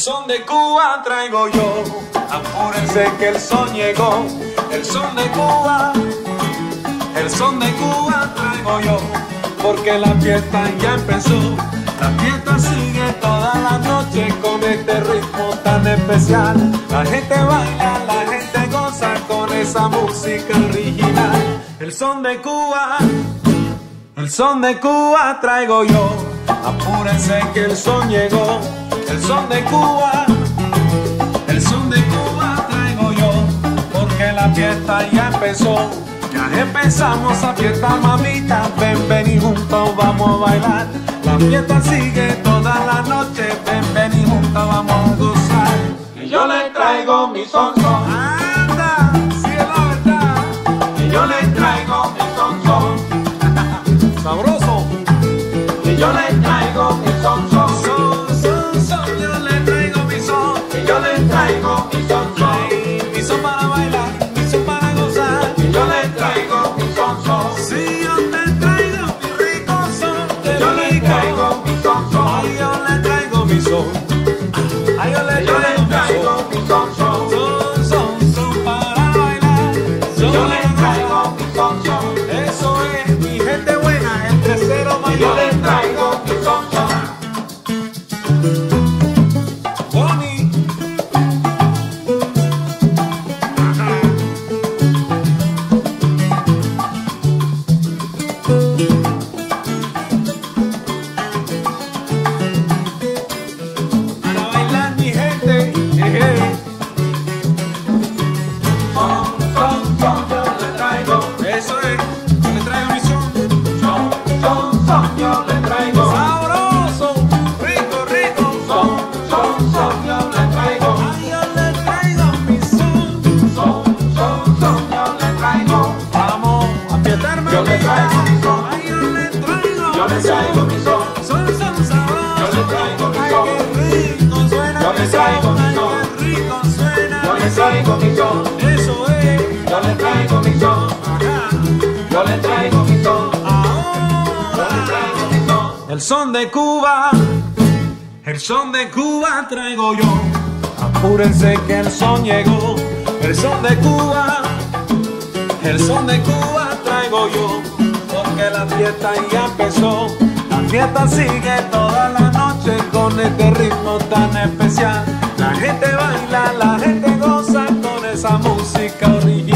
Son de Cuba traigo yo, apúrense que el son llegó. El son de Cuba, el son de Cuba traigo yo, porque la fiesta ya empezó. La fiesta sigue toda la noche con este ritmo tan especial. La gente baila, la gente goza con esa música original. El son de Cuba, el son de Cuba traigo yo. Apúrense que el son llegó. El son de Cuba, el son de Cuba traigo yo. Porque la fiesta ya empezó. Ya empezamos a fiestar, mamita. Ven, ven y juntos vamos a bailar. La fiesta sigue toda la noche. Ven, ven y juntos vamos a gozar. Y yo le traigo mi son son. Anda, sí es la verdad. Y yo le traigo mi son son. Sabroso. Y yo le traigo traigo mi son. Eso es. Yo le traigo mi son. Acá. Yo le traigo mi son. Yo le traigo mi son. El son de Cuba. El son de Cuba traigo yo. Apúrense que el son llegó. El son de Cuba. El son de Cuba traigo yo. Porque la fiesta ya empezó. La fiesta sigue toda la noche con este ritmo tan especial. La gente baila, la gente goza con esa música original.